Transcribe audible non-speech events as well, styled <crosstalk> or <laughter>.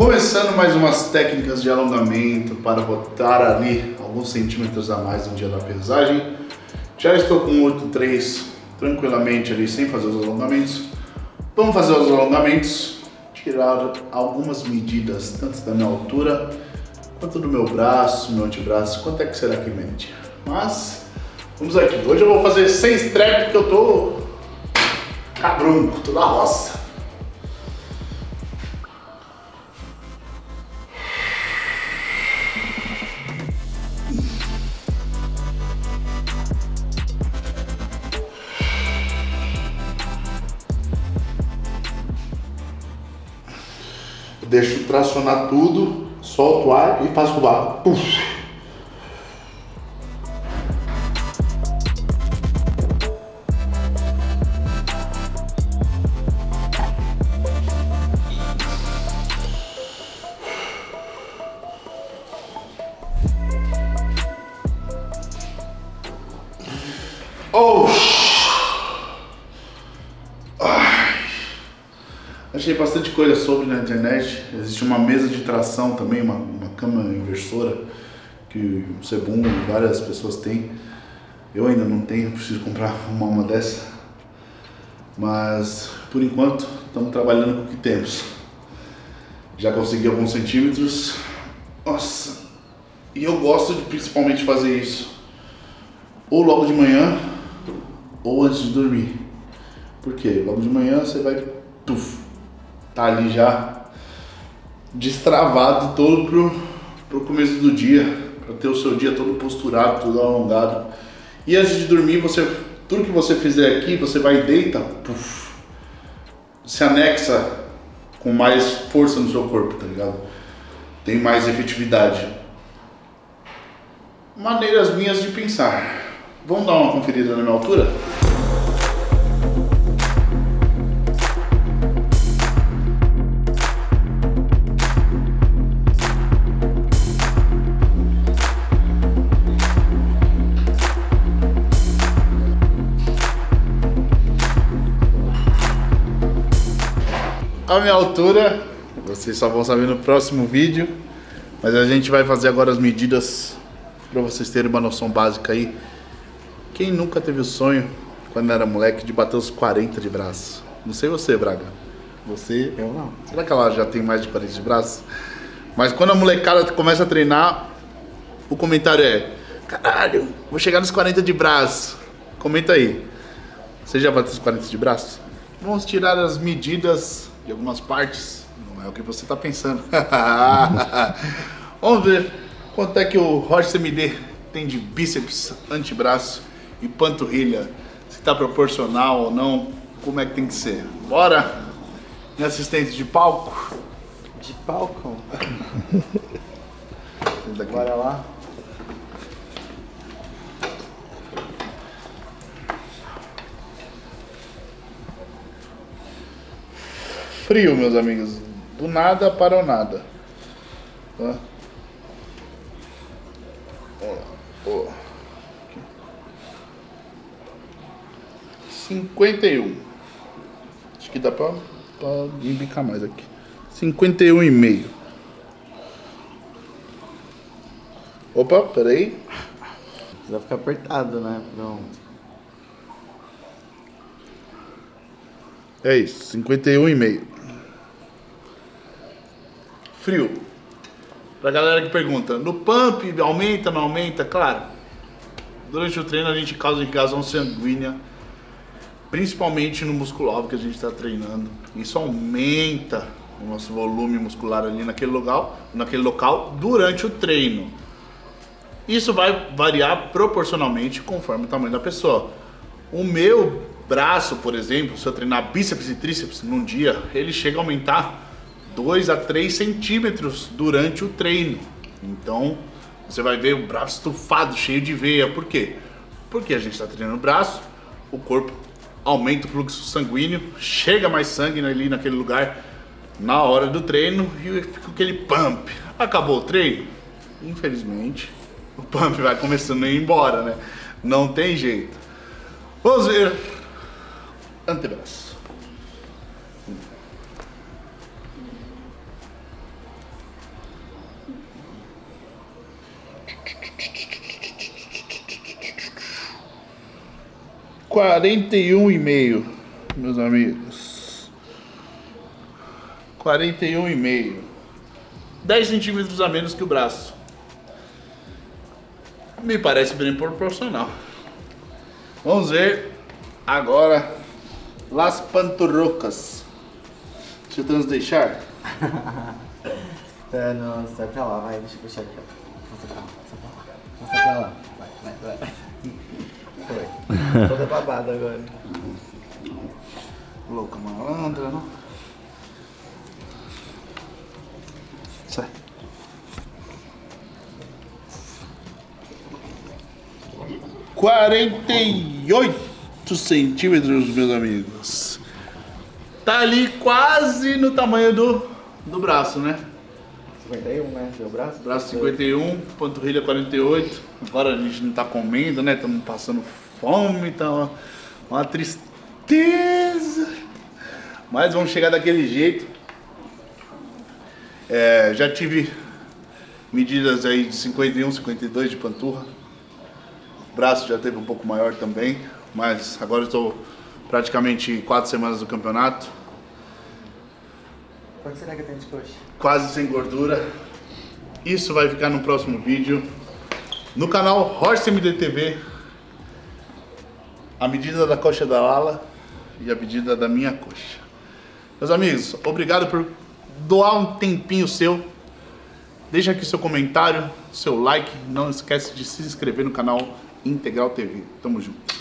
Começando mais umas técnicas de alongamento para botar ali alguns centímetros a mais no dia da pesagem. Já estou com 8,3 tranquilamente ali sem fazer os alongamentos. Vamos fazer os alongamentos, tirar algumas medidas tanto da minha altura quanto do meu braço, meu antebraço, quanto é que será que mede. Mas vamos aqui, hoje eu vou fazer sem strap porque eu tô cabrunco, tô na roça. Deixo tracionar tudo, solto o ar e faço o ar. Puf. Achei bastante coisa sobre na internet. Existe uma mesa de tração também, uma, uma cama inversora que o Sebum e várias pessoas têm. Eu ainda não tenho, preciso comprar uma, uma dessa. Mas por enquanto estamos trabalhando com o que temos. Já consegui alguns centímetros. Nossa! E eu gosto de principalmente fazer isso ou logo de manhã ou antes de dormir. Por quê? Logo de manhã você vai ali já destravado todo pro, pro começo do dia, para ter o seu dia todo posturado, tudo alongado. E antes de dormir, você tudo que você fizer aqui, você vai e deita, puff, se anexa com mais força no seu corpo, tá ligado? Tem mais efetividade. Maneiras minhas de pensar. Vamos dar uma conferida na minha altura? A minha altura, vocês só vão saber no próximo vídeo. Mas a gente vai fazer agora as medidas para vocês terem uma noção básica aí. Quem nunca teve o sonho, quando era moleque, de bater os 40 de braço? Não sei você, Braga. Você? Eu não. Será que ela já tem mais de 40 de braço? Mas quando a molecada começa a treinar, o comentário é: Caralho, vou chegar nos 40 de braço. Comenta aí. Você já bateu os 40 de braço? Vamos tirar as medidas de algumas partes. Não é o que você está pensando. <laughs> Vamos ver quanto é que o Roger CMD tem de bíceps, antebraço e panturrilha. Se está proporcional ou não, como é que tem que ser. Bora! Minha assistente de palco. De palco? <laughs> Bora lá. Frio, meus amigos. Do nada para o nada. Tá? Ó, 51. Acho que dá pra, pra embicar mais aqui. 51 e meio. Opa, peraí. Vai ficar apertado, né? Pronto. É isso, 51 e meio frio. Pra galera que pergunta, no pump aumenta, não aumenta? Claro, durante o treino a gente causa irrigação sanguínea, principalmente no muscular que a gente está treinando. Isso aumenta o nosso volume muscular ali naquele local, naquele local durante o treino. Isso vai variar proporcionalmente conforme o tamanho da pessoa. O meu braço, por exemplo, se eu treinar bíceps e tríceps num dia, ele chega a aumentar 2 a 3 centímetros durante o treino. Então você vai ver o braço estufado, cheio de veia. Por quê? Porque a gente está treinando o braço, o corpo aumenta o fluxo sanguíneo, chega mais sangue ali naquele lugar na hora do treino e fica aquele pump. Acabou o treino? Infelizmente, o pump vai começando a ir embora, né? Não tem jeito. Vamos ver. 41,5, meus amigos. 41,5. 10 centímetros a menos que o braço. Me parece bem proporcional. Vamos ver agora Las Panturrocas. Deixa eu nos deixar. <laughs> É, não, sai pra lá, vai, deixa eu puxar aqui. Passa pra lá, passa pra lá. Passa pra lá. Vai, vai, vai. Toda babada agora. Louca malandra, não? Sai. Quarenta e oito centímetros, meus amigos. Tá ali quase no tamanho do, do braço, né? 51, né? Seu braço? Braço 51, panturrilha 48. Agora a gente não tá comendo, né? Estamos passando fome, tá uma, uma tristeza. Mas vamos chegar daquele jeito. É, já tive medidas aí de 51, 52 de panturra. O braço já teve um pouco maior também. Mas agora estou praticamente quatro semanas do campeonato. Quanto será que eu tenho de coxa? quase sem gordura. Isso vai ficar no próximo vídeo. No canal Horse MDTV. A medida da coxa da Lala e a medida da minha coxa. Meus amigos, obrigado por doar um tempinho seu. Deixa aqui seu comentário, seu like. Não esquece de se inscrever no canal Integral TV. Tamo junto.